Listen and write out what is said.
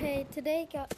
Okay, today, got.